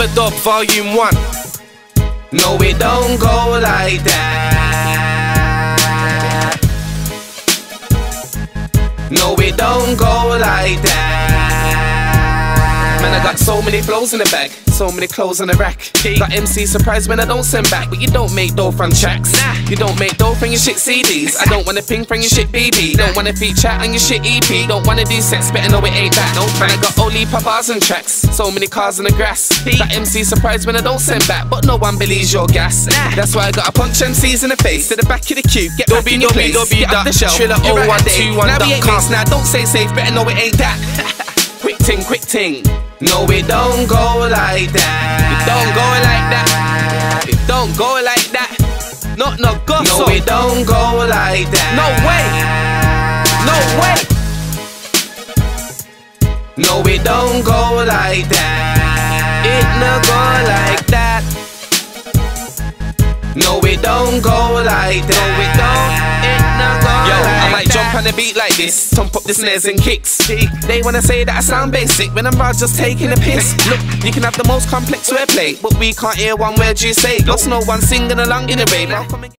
Rubadub Volume 1. No, it don't go like that. No, it don't go like that. Man, I got so many flows in the bag, so many clothes on the rack. Got MC surprised when I don't send back, but you don't make dough from tracks. Nah, you don't make dough from your shit CDs. I don't wanna ping from your shit BB. Don't wanna feature on your shit EP. Don't wanna do sex, better know it ain't that. No, man, I got only papas and tracks, so many cars in the grass. Got MC surprised when I don't send back, but no one believes your gas. Nah. That's why I gotta punch MCs in the face to the back of the queue. Get back in your place, get off the shelf. Trilla 0121 Now we ain't mates, now don't say safe, better know it ain't that. quick ting, quick ting. No, it don't go like that. It don't go like that. It don't go like that. Not no gossip. No, it don't go like that. No way. No way. No, it don't go like that. It no go like that. No, it don't go like that. No, it don't. Jump on the beat like this, thump up the snares and kicks. They wanna say that I sound basic when I'm just taking a piss. Look, you can have the most complex wordplay, but we can't hear one word you say. Lost no one singing along in the rave.